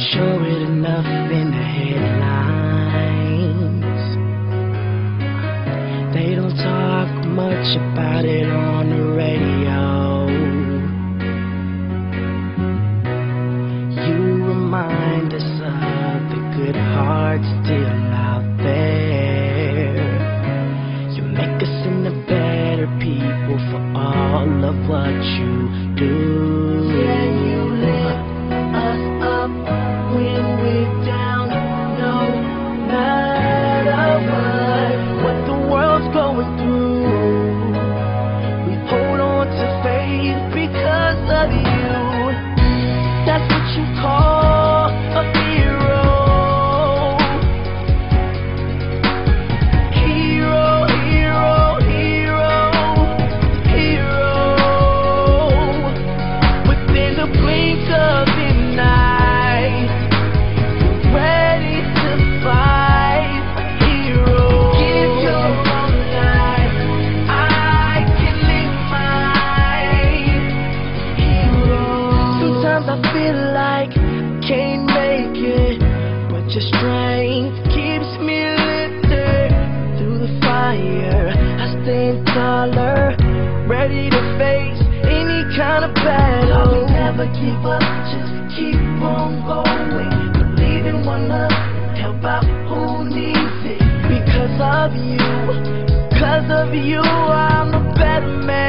show it enough in the headlines. They don't talk much about it on the radio. You remind us of the good hearts still out there. You make us into better people for all of what you do. You call feel like I can't make it, but your strength keeps me lifted through the fire. I stand taller, ready to face any kind of battle. We never give up, just keep on going. Believe in one love, help out who needs it. Because of you, because of you, I'm a better man.